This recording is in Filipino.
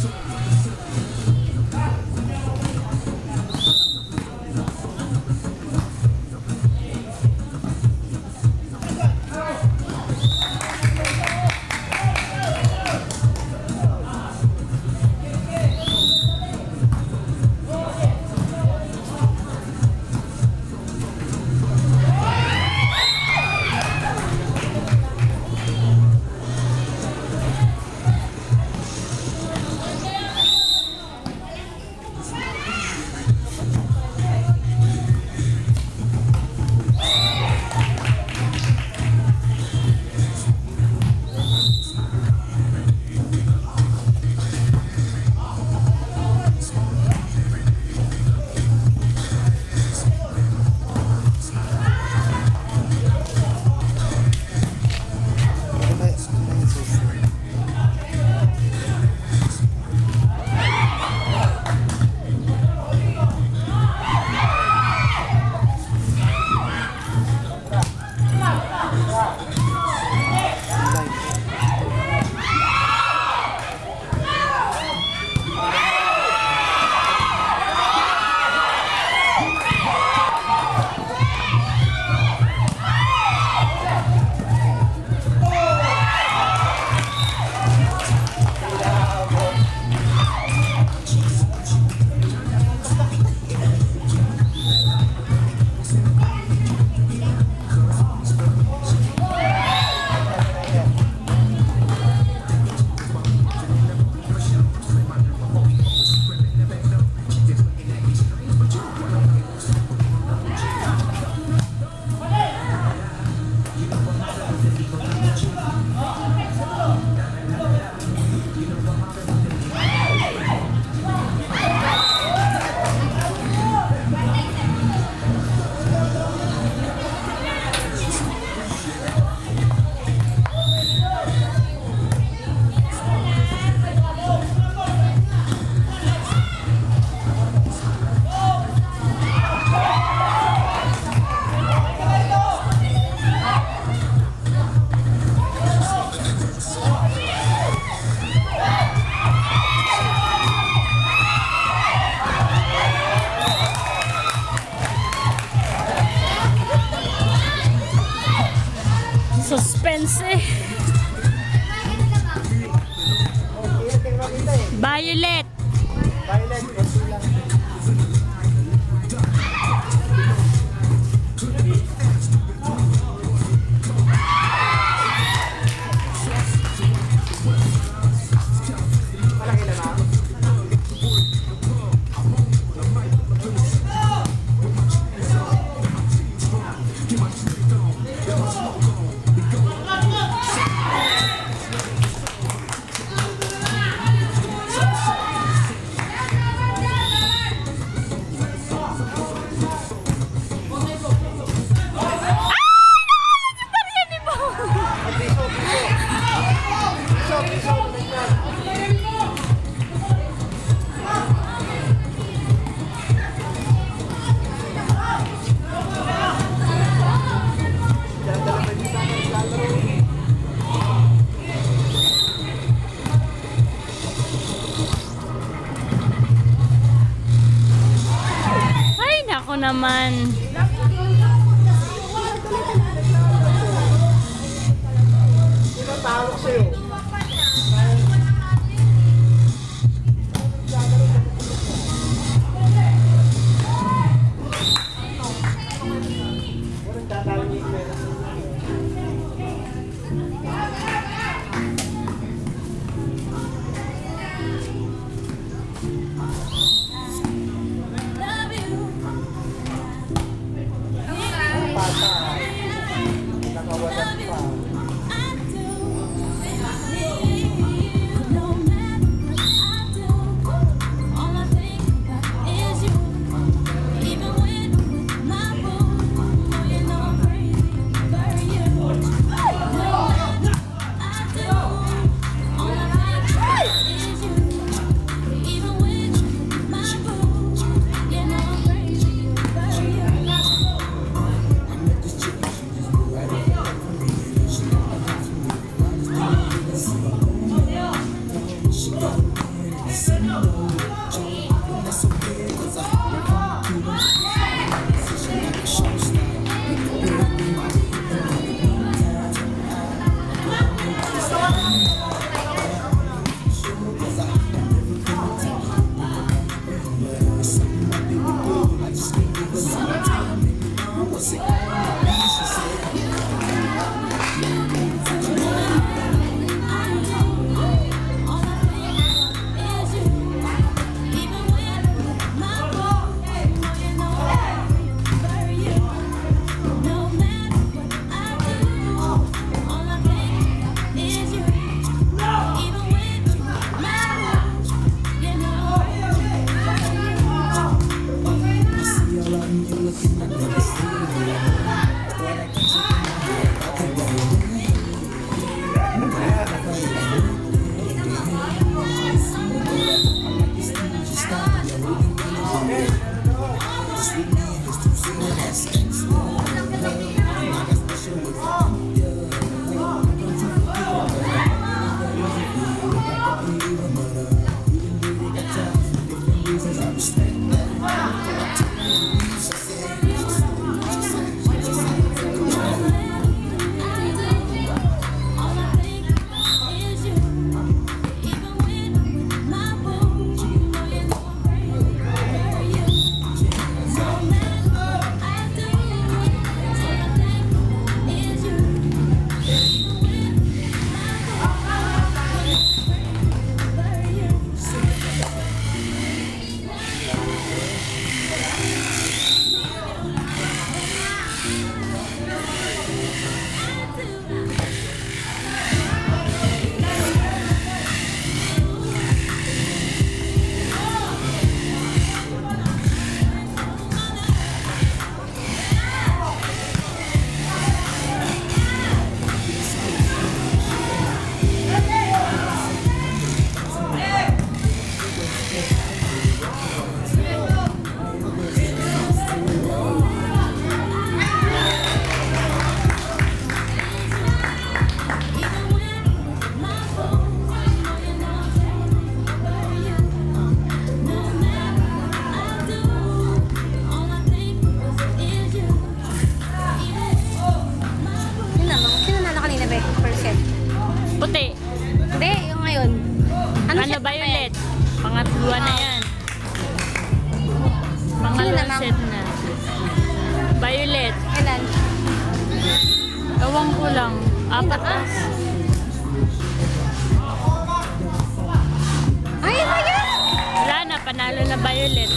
soul. Sino tawag sa'yo? Bye. Puti. Hindi, yung ngayon. Ano, Ano, violet? Pangatluwa na yan. Ma'am? set na. Violet. Kailan? Ewan ko lang. Apat na. Ay, oh my God! Wala na, panalo na Violet.